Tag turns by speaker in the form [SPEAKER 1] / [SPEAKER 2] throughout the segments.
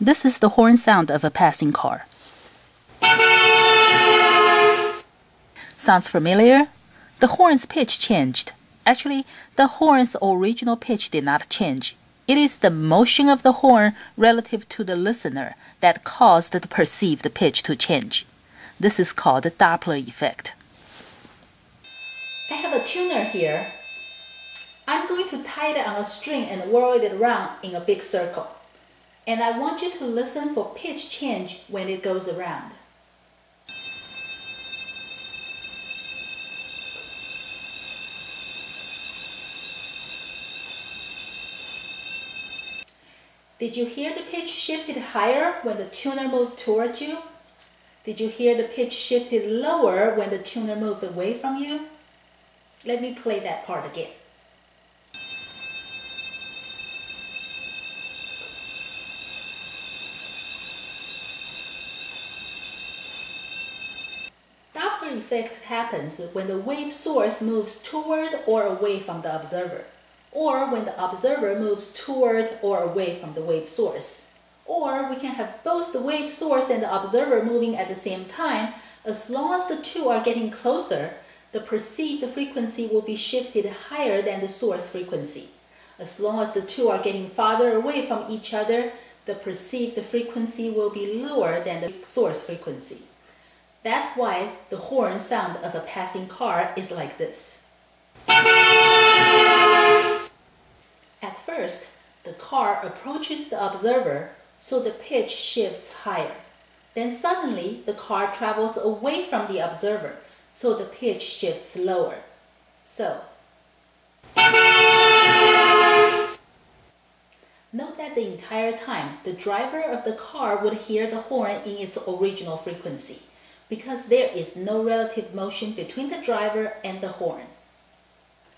[SPEAKER 1] This is the horn sound of a passing car. Sounds familiar? The horn's pitch changed. Actually, the horn's original pitch did not change. It is the motion of the horn relative to the listener that caused the perceived pitch to change. This is called the Doppler effect. I have a tuner here. I'm going to tie it on a string and whirl it around in a big circle. And I want you to listen for pitch change when it goes around. Did you hear the pitch shifted higher when the tuner moved towards you? Did you hear the pitch shifted lower when the tuner moved away from you? Let me play that part again. Doppler effect happens when the wave source moves toward or away from the observer or when the observer moves toward or away from the wave source. Or we can have both the wave source and the observer moving at the same time. As long as the two are getting closer, the perceived frequency will be shifted higher than the source frequency. As long as the two are getting farther away from each other, the perceived frequency will be lower than the source frequency. That's why the horn sound of a passing car is like this. At first, the car approaches the observer, so the pitch shifts higher. Then suddenly, the car travels away from the observer, so the pitch shifts lower. So, Note that the entire time, the driver of the car would hear the horn in its original frequency, because there is no relative motion between the driver and the horn.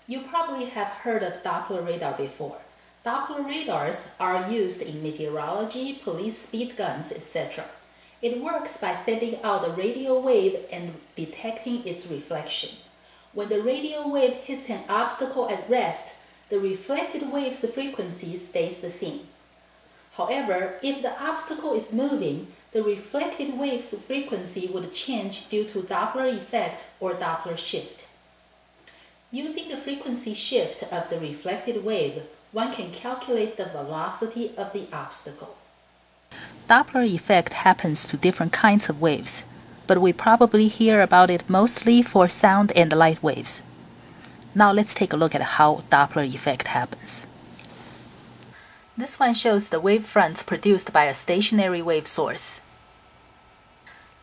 [SPEAKER 1] You probably have heard of Doppler radar before. Doppler radars are used in meteorology, police speed guns, etc. It works by sending out a radio wave and detecting its reflection. When the radio wave hits an obstacle at rest, the reflected wave's frequency stays the same. However, if the obstacle is moving, the reflected wave's frequency would change due to Doppler effect or Doppler shift. Using the frequency shift of the reflected wave, one can calculate the velocity of the obstacle. Doppler effect happens to different kinds of waves, but we probably hear about it mostly for sound and light waves. Now let's take a look at how Doppler effect happens. This one shows the wave fronts produced by a stationary wave source.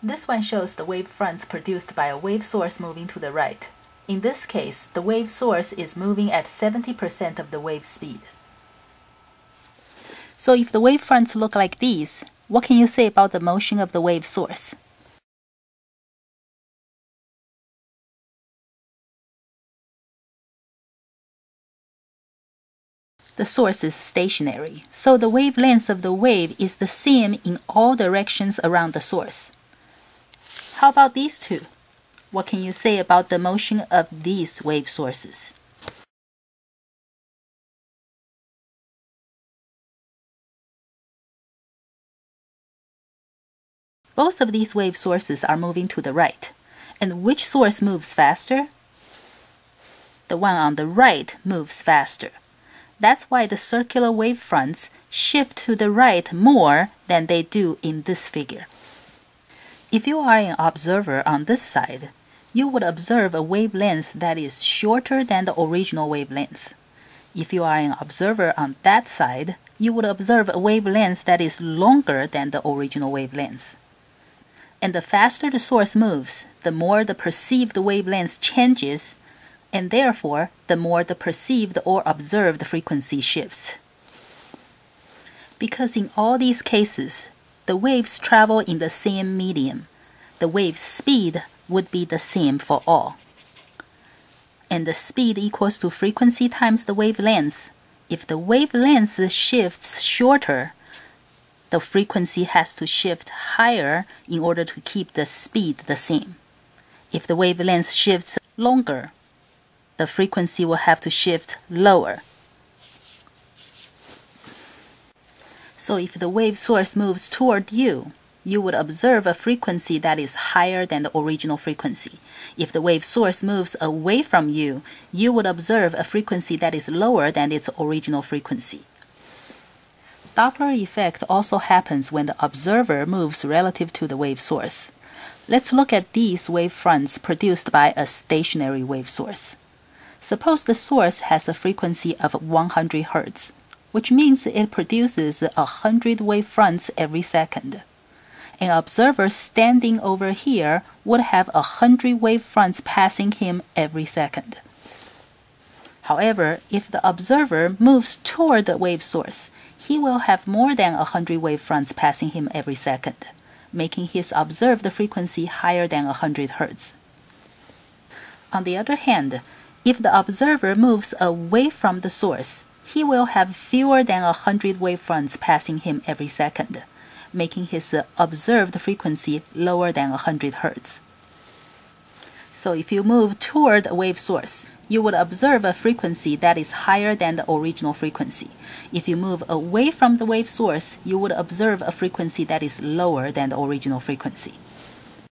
[SPEAKER 1] This one shows the wave fronts produced by a wave source moving to the right. In this case, the wave source is moving at 70% of the wave speed. So if the wave fronts look like these, what can you say about the motion of the wave source? The source is stationary, so the wavelength of the wave is the same in all directions around the source. How about these two? What can you say about the motion of these wave sources? Both of these wave sources are moving to the right. And which source moves faster? The one on the right moves faster. That's why the circular wave fronts shift to the right more than they do in this figure. If you are an observer on this side, you would observe a wavelength that is shorter than the original wavelength. If you are an observer on that side, you would observe a wavelength that is longer than the original wavelength. And the faster the source moves, the more the perceived wavelength changes, and therefore the more the perceived or observed frequency shifts. Because in all these cases, the waves travel in the same medium, the wave speed would be the same for all. And the speed equals to frequency times the wavelength. If the wavelength shifts shorter, the frequency has to shift higher in order to keep the speed the same. If the wavelength shifts longer, the frequency will have to shift lower. So if the wave source moves toward you, you would observe a frequency that is higher than the original frequency. If the wave source moves away from you, you would observe a frequency that is lower than its original frequency. Doppler effect also happens when the observer moves relative to the wave source. Let's look at these wave fronts produced by a stationary wave source. Suppose the source has a frequency of 100 Hz, which means it produces 100 wave fronts every second an observer standing over here would have a hundred wave fronts passing him every second. However, if the observer moves toward the wave source, he will have more than a hundred wave fronts passing him every second, making his observed frequency higher than hundred hertz. On the other hand, if the observer moves away from the source, he will have fewer than a hundred wave fronts passing him every second, making his observed frequency lower than 100 Hz. So if you move toward a wave source, you would observe a frequency that is higher than the original frequency. If you move away from the wave source, you would observe a frequency that is lower than the original frequency.